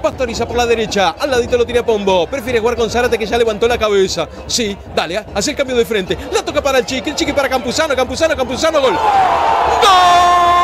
Pastoriza por la derecha. Al ladito lo tiene Pombo. Prefiere jugar con Zárate que ya levantó la cabeza. Sí, dale, hace el cambio de frente. La toca para el Chiqui. El Chiqui para Campuzano. Campuzano, Campuzano, gol. ¡Gol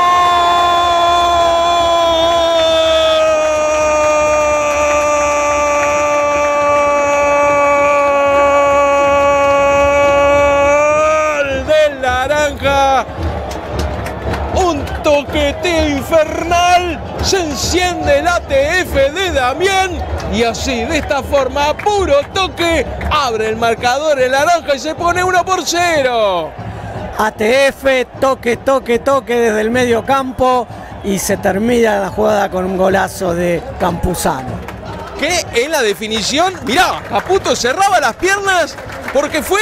toqueteo infernal. Se enciende el ATF de Damián. Y así, de esta forma, a puro toque, abre el marcador el naranja y se pone 1 por 0. ATF, toque, toque, toque desde el medio campo y se termina la jugada con un golazo de Campuzano. Que en la definición, mirá, Caputo cerraba las piernas porque fue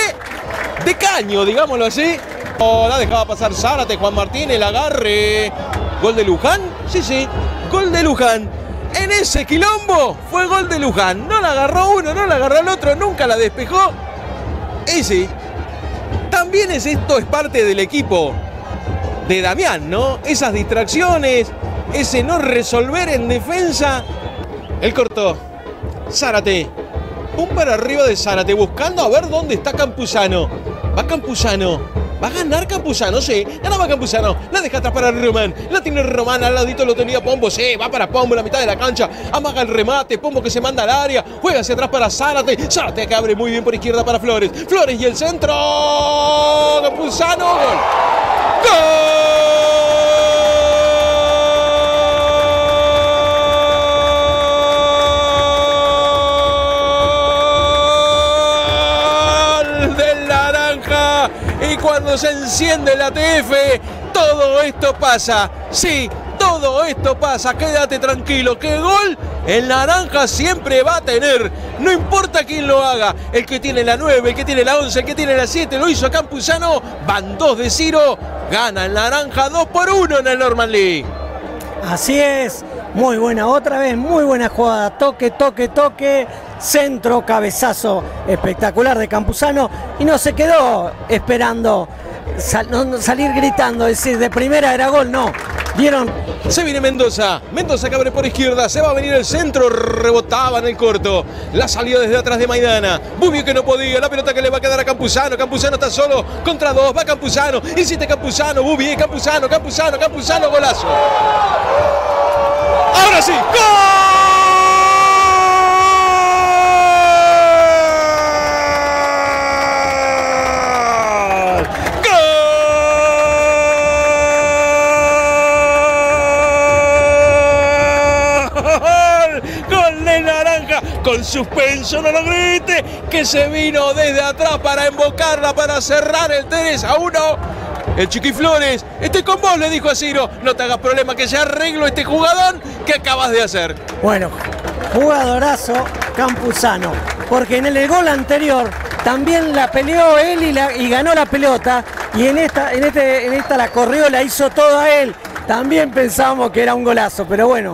de caño, digámoslo así. La dejaba pasar Zárate, Juan Martín, el agarre. ¿Gol de Luján? Sí, sí, gol de Luján. En ese quilombo fue gol de Luján. No la agarró uno, no la agarró el otro, nunca la despejó. Y sí, también es esto es parte del equipo de Damián, ¿no? Esas distracciones, ese no resolver en defensa. El cortó. Zárate. Un para arriba de Zárate, buscando a ver dónde está Campuzano. Va Campuzano. Va a ganar Campuzano, sí. Ganaba Campuzano. La deja atrás para Román. La tiene Román. Al ladito lo tenía Pombo. Sí, va para Pombo, la mitad de la cancha. Amaga el remate. Pombo que se manda al área. Juega hacia atrás para Zárate. Zárate que abre muy bien por izquierda para Flores. Flores y el centro. Campuzano. Gol. Gol cuando se enciende la TF todo esto pasa. Sí todo esto pasa. Quédate tranquilo que gol el naranja siempre va a tener. No importa quién lo haga. El que tiene la 9 el que tiene la 11 el que tiene la 7 lo hizo Campuzano. Van 2 de Ciro gana el naranja 2 por 1 en el Norman League. Así es, muy buena, otra vez muy buena jugada, toque, toque, toque, centro, cabezazo espectacular de Campuzano y no se quedó esperando salir gritando, decir de primera era gol, no, dieron Se viene Mendoza. Mendoza que por izquierda. Se va a venir el centro. Rebotaba en el corto. La salió desde atrás de Maidana. Bubio que no podía. La pelota que le va a quedar a Campuzano. Campuzano está solo contra dos. Va Campuzano. Insiste Campuzano. Bubi, Campuzano, Campuzano, Campuzano. Golazo. Ahora sí. Con suspenso, no lo grite, que se vino desde atrás para embocarla, para cerrar el 3 a 1. El Chiqui Flores, estoy con vos, le dijo a Ciro. No te hagas problema que ya arreglo este jugador que acabas de hacer. Bueno, jugadorazo Campuzano, porque en el gol anterior también la peleó él y, y ganó la pelota, y en esta, en, este, en esta la corrió, la hizo toda él. También pensábamos que era un golazo, pero bueno,